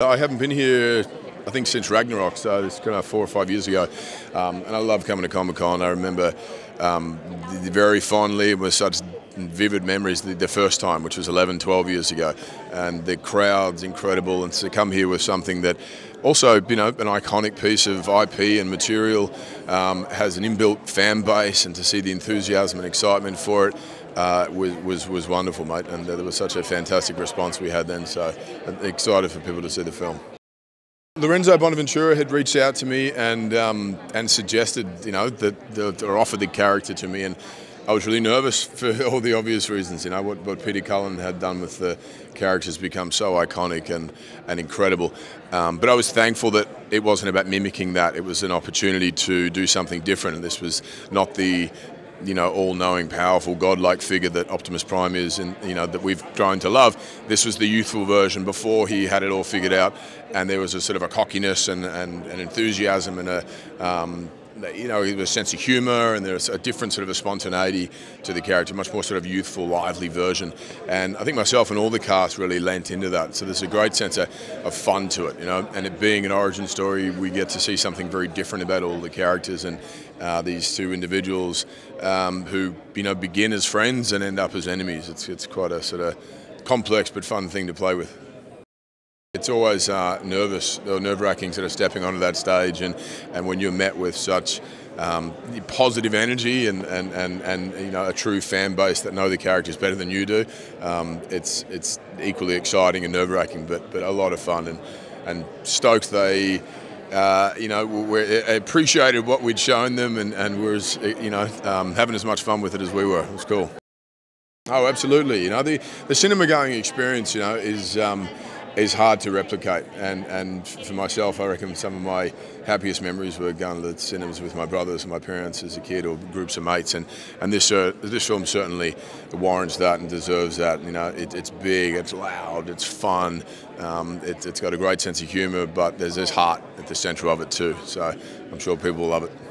I haven't been here, I think, since Ragnarok, so it's kind of four or five years ago. Um, and I love coming to Comic Con. I remember um, very fondly, with such vivid memories the, the, first time, which was 11, 12 years ago. And the crowd's incredible. And to come here with something that also, you know, an iconic piece of IP and material um, has an inbuilt fan base, and to see the enthusiasm and excitement for it uh, was, was, was wonderful, mate. And there was such a fantastic response we had then. So excited for people to see the film. Lorenzo Bonaventura had reached out to me and um, and suggested, you know, that, or offered the character to me, and I was really nervous for all the obvious reasons. You know, what, what Peter Cullen had done with the characters become so iconic and and incredible. Um, but I was thankful that it wasn't about mimicking that. It was an opportunity to do something different, and this was not the you know, all-knowing, powerful, godlike figure that Optimus Prime is, and you know that we've grown to love. This was the youthful version before he had it all figured out, and there was a sort of a cockiness and, and, and enthusiasm and a um, you know, a sense of humour and there's a different sort of a spontaneity to the character, much more sort of youthful, lively version. And I think myself and all the cast really lent into that. So there's a great sense of, of fun to it, you know. And it being an origin story, we get to see something very different about all the characters and uh, these two individuals um, who, you know, begin as friends and end up as enemies. It's, it's quite a sort of complex but fun thing to play with. It's always uh, nervous or nerve-wracking sort of stepping onto that stage and, and when you're met with such um, positive energy and, and, and, and you know a true fan base that know the characters better than you do, um, it's, it's equally exciting and nerve-wracking but, but a lot of fun and, and stoked they uh, you know, appreciated what we'd shown them and, and were, as, you know, um, having as much fun with it as we were. It was cool. Oh, absolutely. You know, the, the cinema going experience, you know, is um, is hard to replicate. And, and for myself, I reckon some of my happiest memories were going to the cinemas with my brothers and my parents as a kid or groups of mates. And, and this, uh, this film certainly warrants that and deserves that. You know, it, it's big, it's loud, it's fun, um, it, it's got a great sense of humour, but there's this heart at the centre of it too. So I'm sure people will love it.